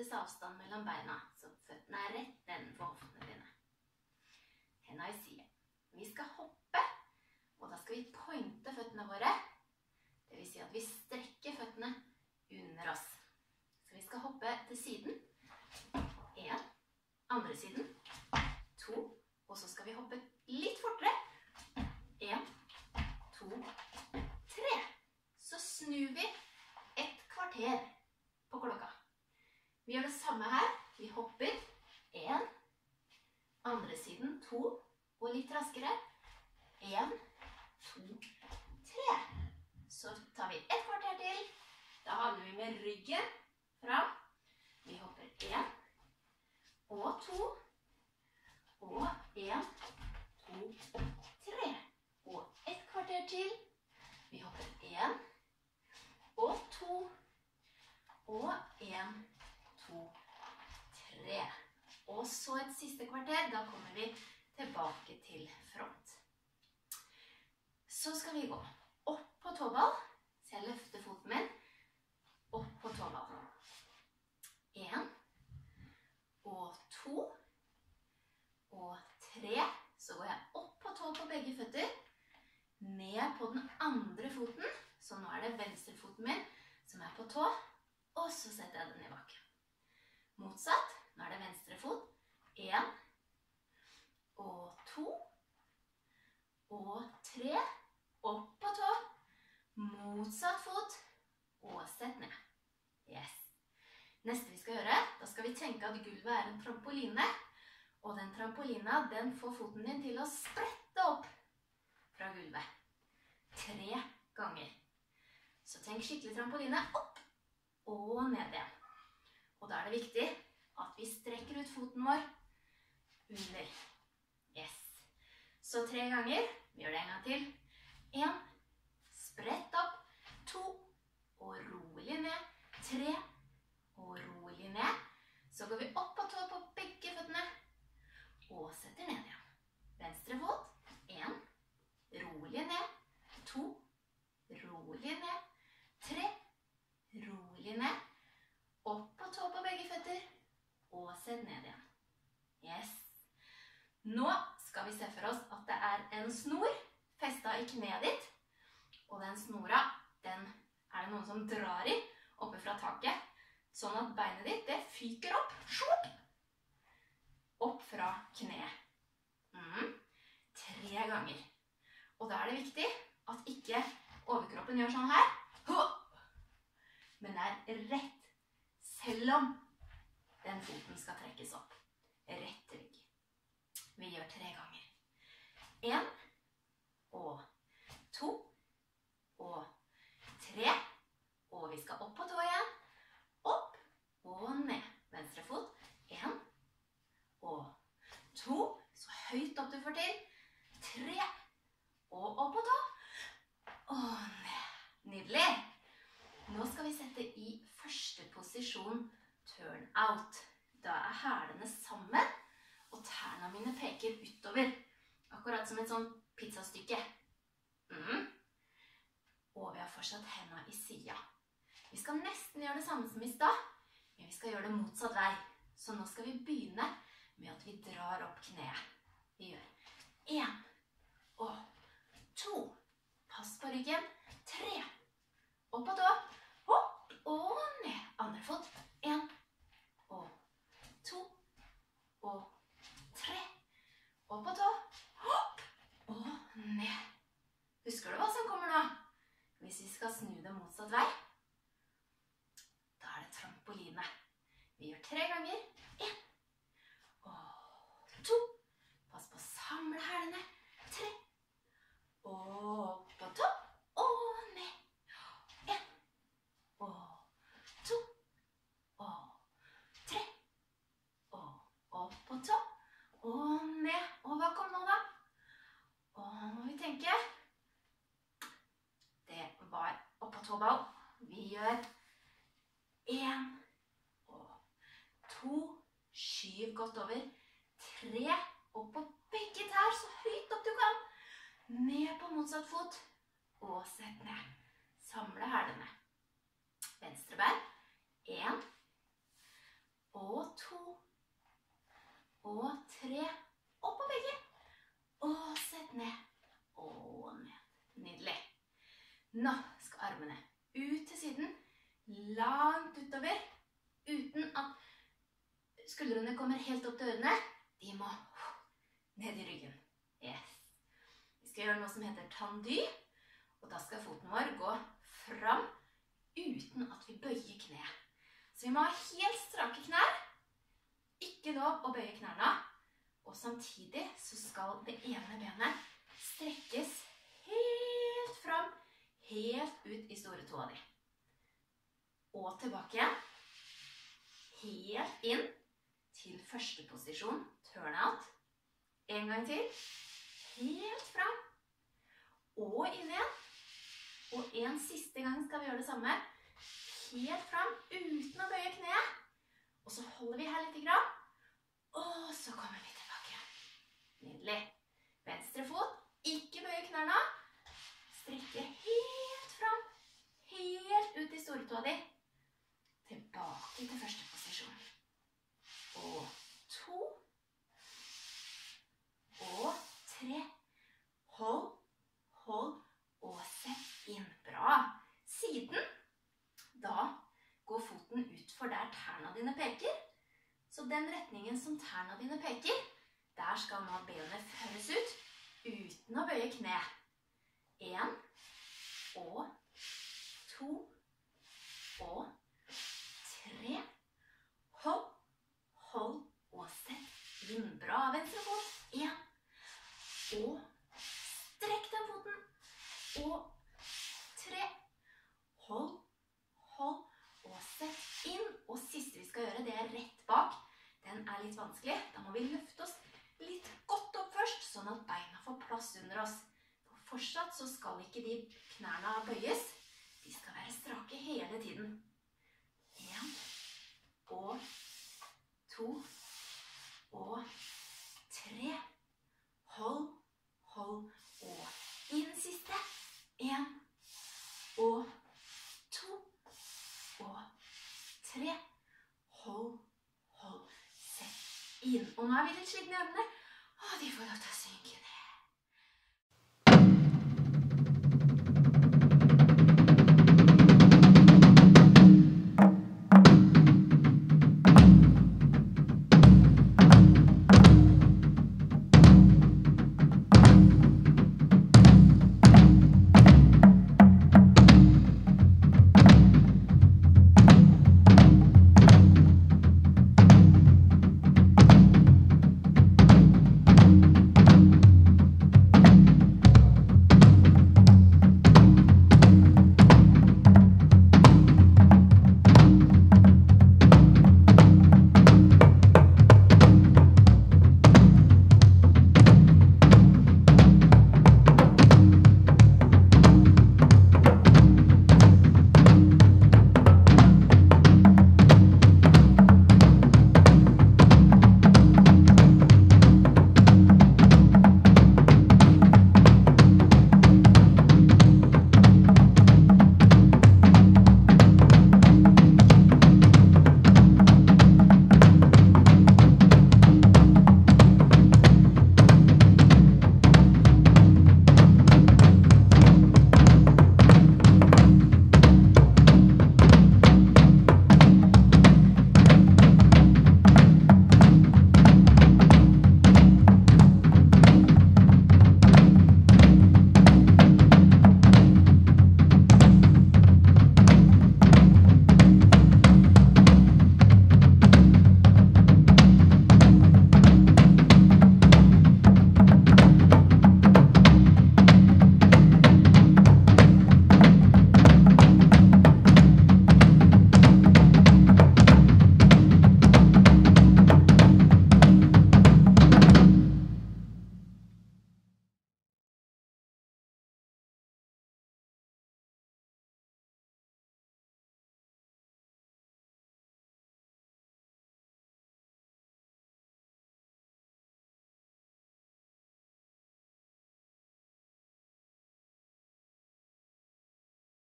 Hoftebreddes avstand mellom beina, så føttene er rett nedenfor hoftene dine. Henda i sida. Vi skal hoppe, og da skal vi pointe føttene våre. Det vil si at vi strekker føttene under oss. Så vi skal hoppe til siden. Én. Andre siden. To. Og så skal vi hoppe litt fortere. Én, to, tre. Så snur vi et kvarter på klokka. Vi gjør det samme her. Vi hopper én. Andre siden to. Og litt raskere. Én, to, tre. Så tar vi et kvarter til. Da havner vi med ryggen fram. Vi hopper én og to. Og én, to, tre. Og et kvarter til. Vi hopper én og to. Og én, to, tre. Og så et siste kvarter. Da kommer vi tilbake til front. Så skal vi gå opp på tåball. Så jeg løfter foten min opp på tåball. Én og to og tre. Så går jeg opp på tå på begge føtter. Ned på den andre foten. Så nå er det venstrefoten min som er på tå. Og så setter jeg den i bakken. Motsatt. Nå er det venstre fot. Én og to og tre. Opp på tå. Motsatt fot. Og sett ned. Yes. Neste vi skal gjøre, da skal vi tenke at gulvet er en trampoline. Og den trampolina, den får foten din til å sprette opp fra gulvet. Tre ganger. Så tenk skikkelig trampoline opp og ned igjen. Og da er det viktig at vi strekker ut foten vår under. Så tre ganger. Vi gjør det en gang til. Én. Sprett opp. To. Og rolig ned. Tre. Og rolig ned. Så går vi opp på tå på begge føttene. Og setter ned igjen. Venstre fot. Én. Rolig ned. To. Rolig ned. Tre. Rolig ned. Opp på tå på begge føtter. Og sett ned igjen. Yes. Nå skal vi se for oss at det er en snor festa i kneet ditt. Og den snora, den er det noen som drar i oppe fra taket. Sånn at beinet ditt, det fyker opp. Sjopp! Opp fra kneet. Mm. Tre ganger. Og da er det viktig at ikke overkroppen gjør sånn her. Men det er rett, selv om den foten skal trekkes opp. Rett rygg. Vi gjør tre ganger. Én og to og tre. Og vi skal opp på tå igjen. Opp og ned. Venstre fot. Én og to. Så høyt opp du får til. Tre. Og opp på tå. Og ned. Nydelig. Nå skal vi sette i første posisjon turn out. Da er hælene sammen, og tærne mine peker utover. Akkurat som et sånn pizzastykke. Mm. Og vi har fortsatt henda i sida. Vi skal nesten gjøre det samme som i stad, men vi skal gjøre det motsatt vei. Så nå skal vi begynne med at vi drar opp kneet. Vi gjør én og to. Pass på ryggen. Tre. Opp på tå. Opp og ned. Andre fot. Én og to og tre. Opp på tå. Hopp og ned. Husker du hva som kommer nå? Hvis vi skal snu det motsatt vei, da er det trampoline. Vi gjør tre ganger. Én og to. Pass på å samle hælene. Tre. Opp på tå og ned. Én og to og tre. Og opp på tå og ned. Og hva kom nå, da? Og nå må vi tenke. Det var opp på tåball. Vi gjør én og to. Skyv godt over. Tre. Opp på begge tær så høyt opp du kan. Ned på motsatt fot. Og sett ned. Samle hælene. Venstre bein. Én. Og to. Og tre. Opp på begge. Og sett ned. Og ned. Nydelig. Nå skal armene ut til siden. Langt utover. Uten at skuldrene kommer helt opp til ørene. De må ned i ryggen. Yes. Vi skal gjøre noe som heter tandy. Og da skal foten vår gå fram uten at vi bøyer kneet. Så vi må ha helt strake knær. Ikke lov å bøye knærne. Og samtidig så skal det ene benet strekkes helt fram, helt ut i store tåa di. Og tilbake igjen. Helt inn til første posisjon, turn out. En gang til. Helt fram. Og inn igjen. Og en siste gang skal vi gjøre det samme. Helt fram uten å bøye kneet. Og så holder vi her lite grann. Og så kommer vi tilbake. Nydelig. Venstre fot. Ikke bøye knærne. Strekke helt fram. Helt ut i stortåa di. Tilbake til første posisjon. Og to. Og tre. Hold, hold og sett inn. Bra. Siden. Da går foten utfor der tærne dine peker. Så den retningen som tærne dine peker, der skal nå benet føres ut uten å bøye kne. Én og to og tre. Hold, hold og sett inn. Bra. Venstre fot. Én. Og strekk den foten. Og tre. Hold, hold og sett inn. Og siste vi skal gjøre, det er rett bak. Den er litt vanskelig. Da må vi løfte oss litt godt opp først, sånn at beina får plass under oss. For fortsatt så skal ikke de knærne bøyes. De skal være strake hele tiden. Én og to og tre. Hold, hold og inn siste. Én og to og tre. Hold, hold, sett inn. Og nå er